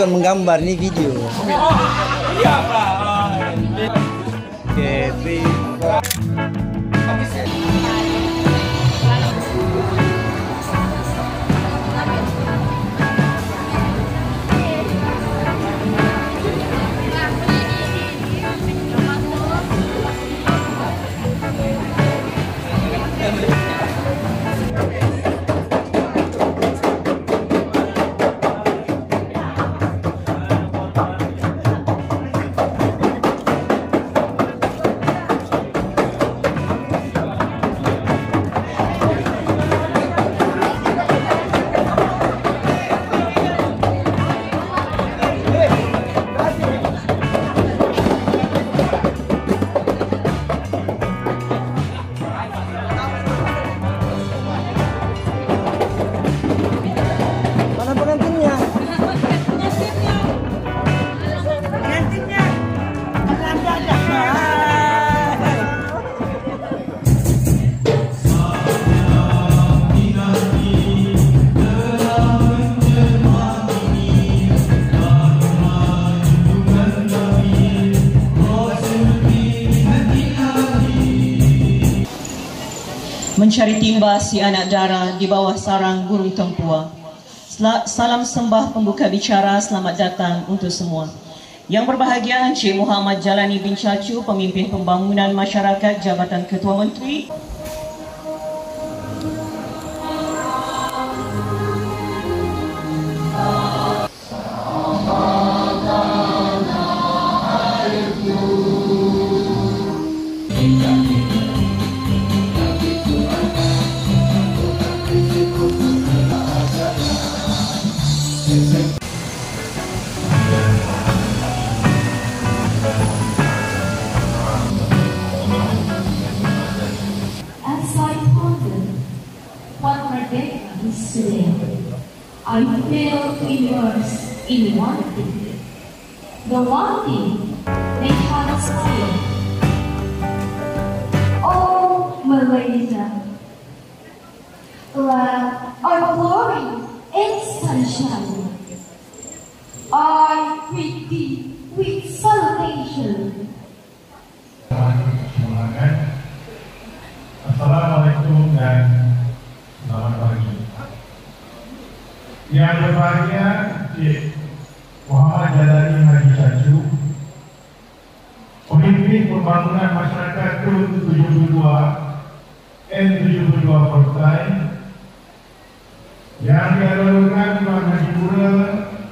bukan menggambar, ini video. Kevin. Mencari timba si anak dara di bawah sarang burung tempua. Salam sembah pembuka bicara, selamat datang untuk semua. Yang berbahagia Encik Muhammad Jalani bin Cacu, Pemimpin Pembangunan Masyarakat Jabatan Ketua Menteri. happens. I feel immersed in one thing. The one thing they have us all Oh, my Melissa, our glory, and sunshine. Our Yang berbahagia Cik Muhammad Jalani Haji Cacu, Pemimpin Pembangunan Masyarakat ke-72 N72 Partai yang diadakan Tuan Haji Pura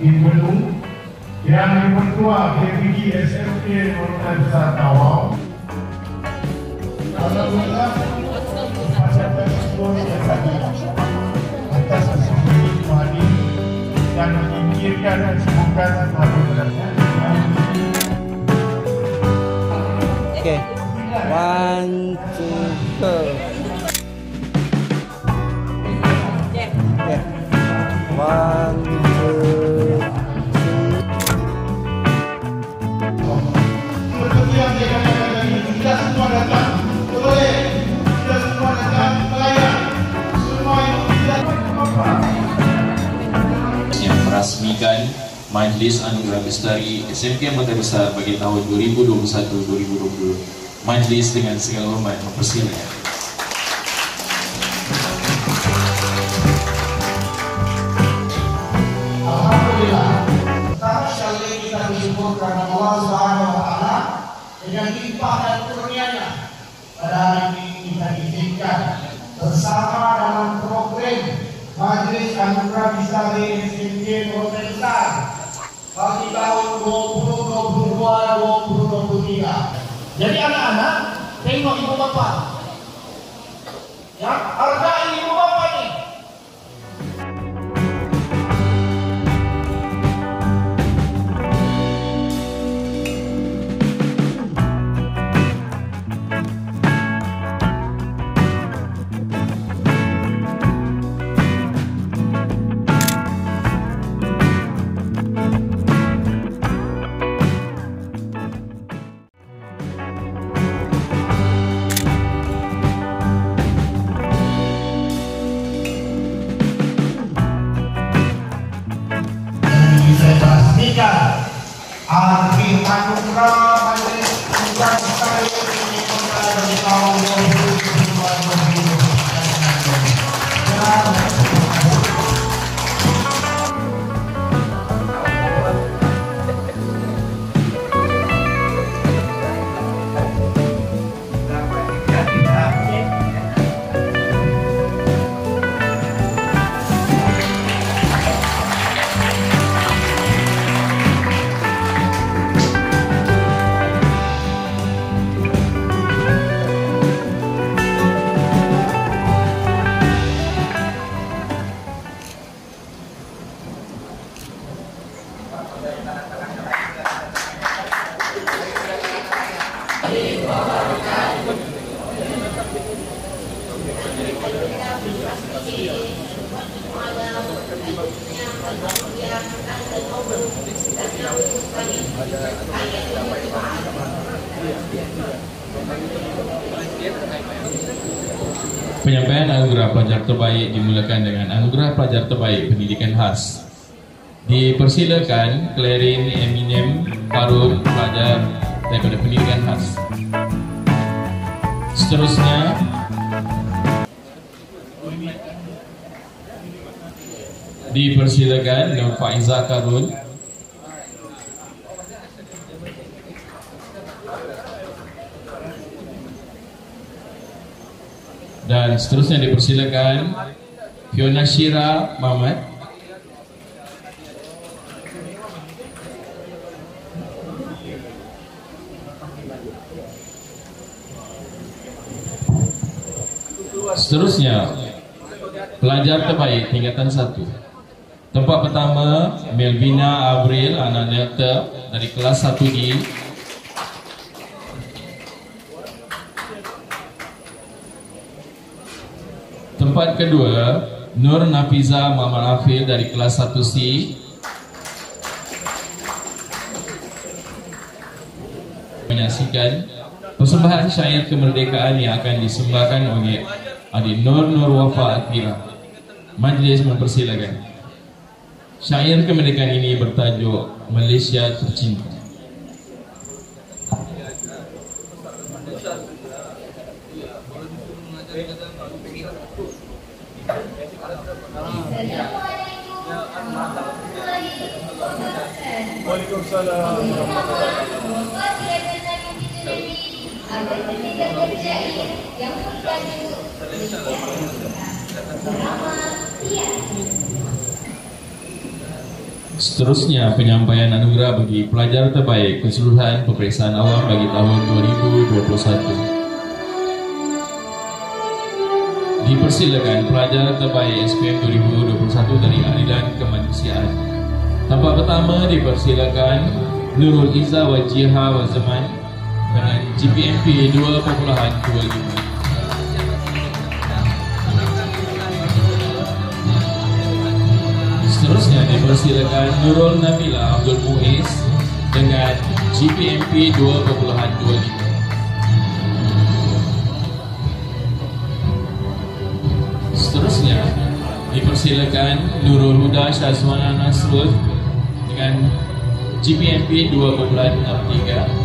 Inbenu yang dipertua PPG SMK Perhubungan Besar Tawau Okay. One, two, go. Okay. One, Majlis Anugerah Bestari SMK Mata Besar bagi tahun 2021-2020. Majlis dengan segala hormat mempersilakan. Alhamdulillah. Sekali Allah dengan limpah dan. Pada kita bersama program Majlis Anugerah Bisari SMK Kota Besar bagi tahun 2022-2023. Jadi anak-anak, tengok ibu bapa. Ya, hargai Penyampaian anugerah pelajar terbaik dimulakan dengan anugerah pelajar terbaik pendidikan khas. Dipersilakan Clarin Eminem Harun pelajar daripada pendidikan khas. Seterusnya dipersilakan Nur Faiza Karun dan seterusnya dipersilakan Fiona Shira Mamat Seterusnya Pelajar terbaik tingkatan satu. Tempat pertama Melvina Abril anak Nelta Dari kelas 1D Tempat kedua Nur Nafiza Muhammad Afil dari kelas 1C Menyaksikan persembahan syair kemerdekaan yang akan disembahkan oleh Adik Nur Nur Wafa Akira Majlis mempersilakan. Syair kemerdekaan ini bertajuk Malaysia Tercinta Seterusnya penyampaian anugerah bagi pelajar terbaik keseluruhan peperiksaan awam bagi tahun 2021. Dipersilakan pelajar terbaik SPM 2021 dari Aliran Kemanusiaan. Tempat pertama dipersilakan Nurul Izzah Wajiha Wazaman GPMP 2.25. Seterusnya dipersilakan Nurul Nabila Abdul Muiz dengan GPMP 2.25. Seterusnya dipersilakan Nurul Huda Syazwana Nasrul dengan GPMP 2.63.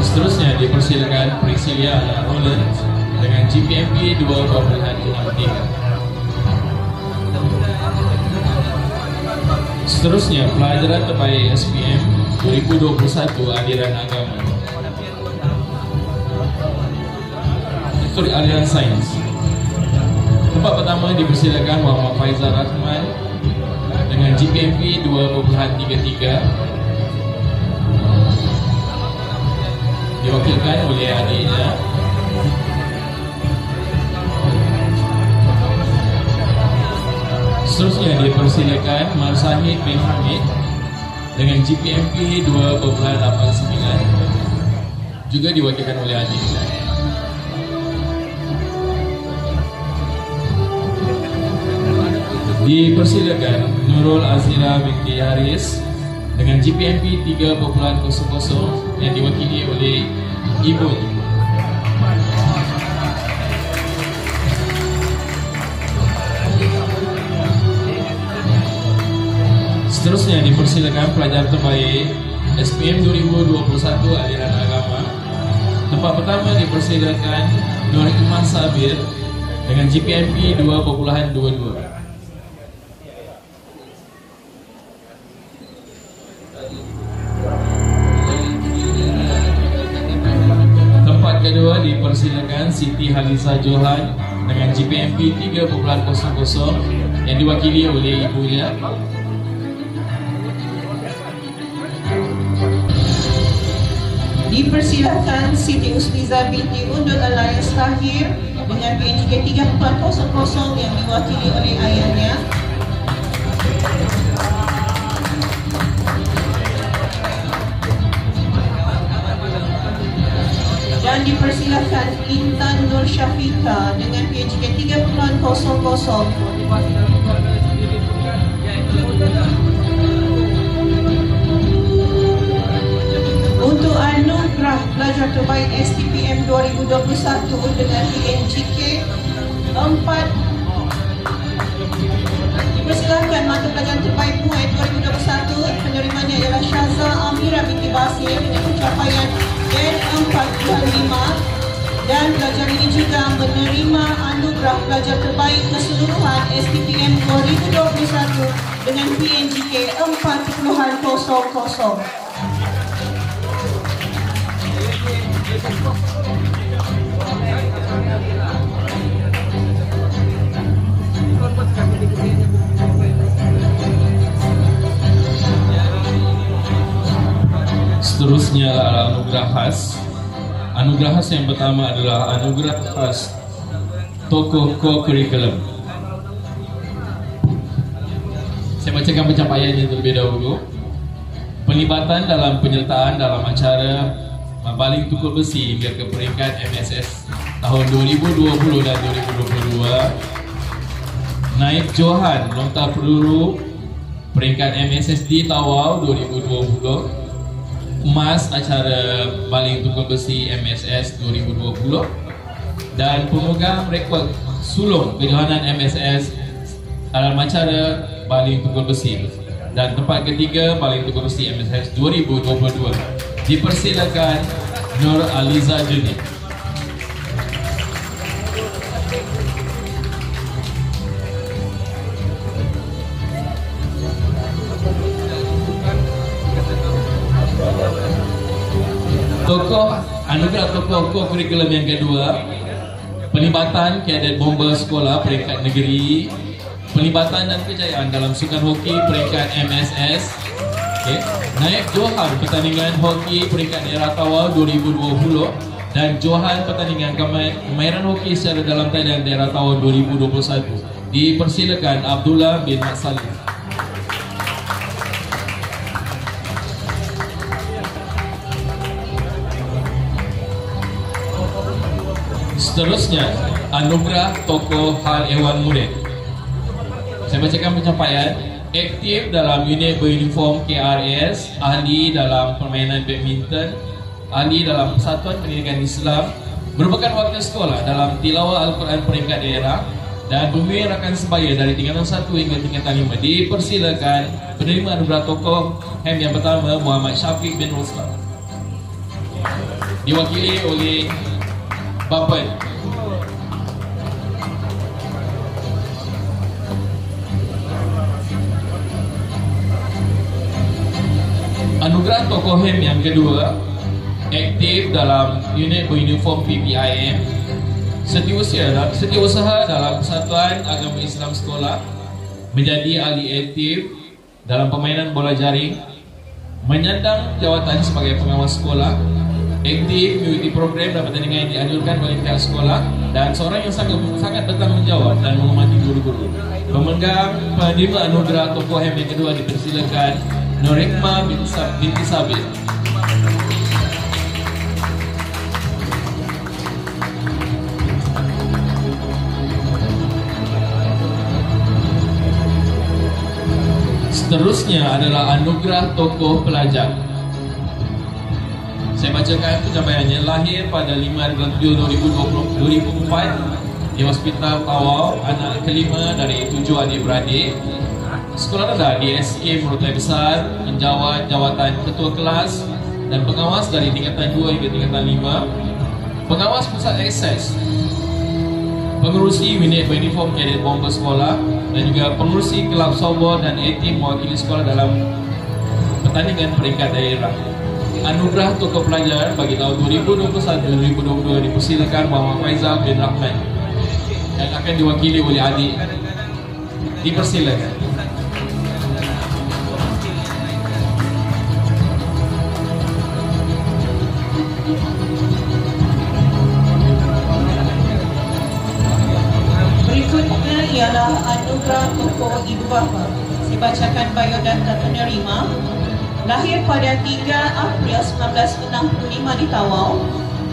Dan seterusnya dipersilakan Priscilia Roland dengan GPMP 2.63. Seterusnya pelajaran terbaik SPM 2021 aliran agama. Untuk aliran sains. Tempat pertama dipersilakan Muhammad Faizal Rahman dengan GPMP 2.33 diwakilkan oleh adiknya Seterusnya dipersilakan Marsahid bin Hamid dengan GPMP 2.89 juga diwakilkan oleh adiknya Dipersilakan Nurul Azira binti Haris dengan GPMP 3.00 yang diwakili oleh Ibu Seterusnya dipersilakan pelajar terbaik SPM 2021 aliran agama. Tempat pertama dipersilakan Nur Iman Sabir dengan GPMP 2.22 dipersilakan Siti Halisa Johan dengan GPMP 3.00 yang diwakili oleh ibunya Dipersilakan Siti Usmiza binti Undul Alliance Tahir dengan PNK 3.00 yang diwakili oleh ayahnya. Mempersilakan Intan Nur Syafika dengan PHK 3.00 untuk anugerah pelajar terbaik STPM 2021 dengan PNGK 4 Dipersilakan mata pelajaran terbaik MUI 2021 penerimanya ialah Syaza Amira binti Basir dengan pencapaian N4.5 dan pelajar ini juga menerima anugerah pelajar terbaik keseluruhan STPM 2021 dengan PNGK 4.00. Seterusnya adalah anugerah khas. Anugerah khas yang pertama adalah anugerah khas tokoh co-curriculum. Saya bacakan pencapaiannya terlebih dahulu. Pelibatan dalam penyertaan dalam acara membaling tukul besi hingga ke peringkat MSS tahun 2020 dan 2022. Naik Johan lontar peluru peringkat MSS di Tawau 2020 emas acara baling tukul besi MSS 2020 dan pemegang rekod sulung kejohanan MSS dalam acara baling tukul besi dan tempat ketiga baling tukul besi MSS 2022 dipersilakan Nur Aliza Junid tokoh anugerah tokoh tokoh kurikulum yang kedua. Pelibatan kadet bomba sekolah peringkat negeri. Pelibatan dan kejayaan dalam sukan hoki peringkat MSS okay. naik Johan pertandingan hoki peringkat daerah Tawau 2020 dan Johan pertandingan kemahiran hoki secara dalam talian daerah Tawau 2021 dipersilakan Abdullah bin Salim Seterusnya, anugerah tokoh hal ehwan murid. Saya bacakan pencapaian. Aktif dalam unit beruniform KRS, ahli dalam permainan badminton, ahli dalam persatuan pendidikan Islam, merupakan wakil sekolah dalam tilawah Al-Quran peringkat daerah dan pemimpin rakan sebaya dari tingkatan 1 hingga tingkatan 5 dipersilakan penerima anugerah tokoh HEM yang pertama Muhammad Syafiq bin Ruslan diwakili oleh Bapak Anugerah tokoh HEM yang kedua Aktif dalam unit beruniform PPIM Setiausaha, setiausaha dalam Persatuan Agama Islam Sekolah Menjadi ahli aktif dalam permainan bola jaring Menyandang jawatan sebagai pengawas sekolah Aktif mengikuti program dan pertandingan yang dianjurkan oleh pihak sekolah Dan seorang yang sangat sangat bertanggung jawab dan menghormati guru-guru. Pemegang penerima anugerah tokoh HEM yang kedua dipersilakan Norikma binti Sabit. Seterusnya adalah anugerah tokoh pelajar Saya bacakan pencapaiannya. Lahir pada 5 bulan 2020, 2004 Di Hospital Tawau Anak kelima dari tujuh adik-beradik Sekolah rendah di SK Merutai Besar menjawat jawatan ketua kelas dan pengawas dari tingkatan 2 hingga tingkatan 5 pengawas pusat akses pengurusi unit uniform kadet bomba sekolah dan juga pengurusi kelab softball dan team mewakili sekolah dalam pertandingan peringkat daerah. Anugerah tokoh pelajar bagi tahun 2021-2022 dipersilakan Muhammad Faizal bin Rahman yang akan diwakili oleh adik. Dipersilakan anugerah tokoh ibu bapa. Dibacakan biodata penerima. Lahir pada 3 April 1965 di Tawau.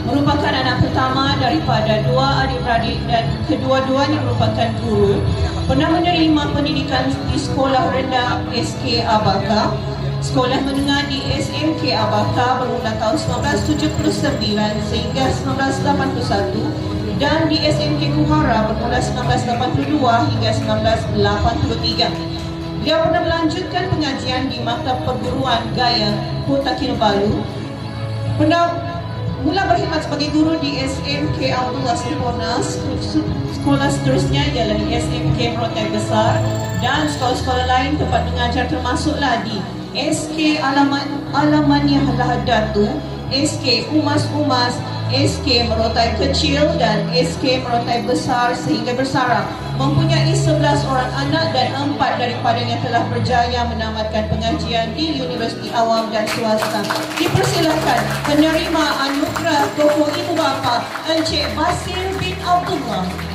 merupakan anak pertama daripada dua adik-beradik dan kedua-duanya merupakan guru. Pernah menerima pendidikan di sekolah rendah SK Abaka, sekolah menengah di SMK Abaka bermula tahun 1979 sehingga 1981 dan di SMK Kuhara bermula 1982 hingga 1983. Dia pernah melanjutkan pengajian di Maktab Perguruan Gaya Kota Kinabalu. Pernah mula berkhidmat sebagai guru di SMK Abdullah Sempurna. Sekolah seterusnya ialah di SMK Merotai Besar dan sekolah-sekolah lain tempat mengajar termasuklah di SK Alaman Alamaniah Lahadatu, SK Umas Umas, SK Merotai Kecil dan SK Merotai Besar sehingga bersarang mempunyai 11 orang anak dan empat daripadanya telah berjaya menamatkan pengajian di Universiti Awam dan Swasta. Dipersilakan penerima anugerah tokoh ibu bapa Encik Basir bin Abdullah.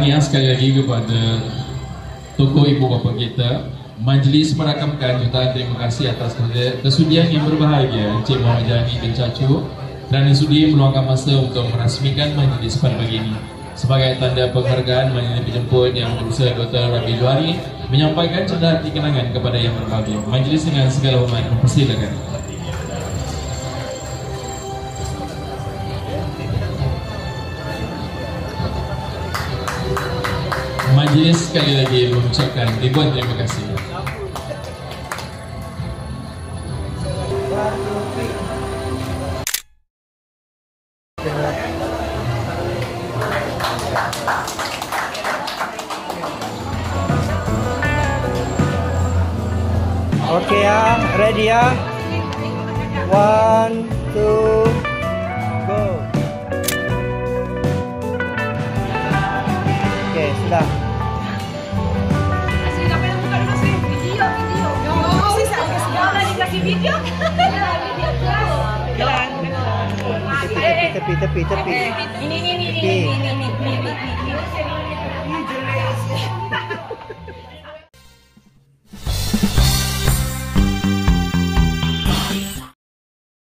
Tahniah sekali lagi kepada tokoh ibu bapa kita Majlis merakamkan jutaan terima kasih atas kesudian yang berbahagia Encik Muhammad Jani bin Cacu. Kerana sudi meluangkan masa untuk merasmikan majlis pada pagi ini. Sebagai tanda penghargaan majlis penjemput yang berusaha Dr. Rabi Juari menyampaikan cendah hati kenangan kepada yang berbahagia. Majlis dengan segala hormat mempersilakan majlis sekali lagi mengucapkan ribuan terima kasih. Okay ya, ready ya. One, two, segala dikasih video. Tepi, tepi, tepi, tepi. Ini, ini, ini, Tepi. ini, ini, ini, ini, ini.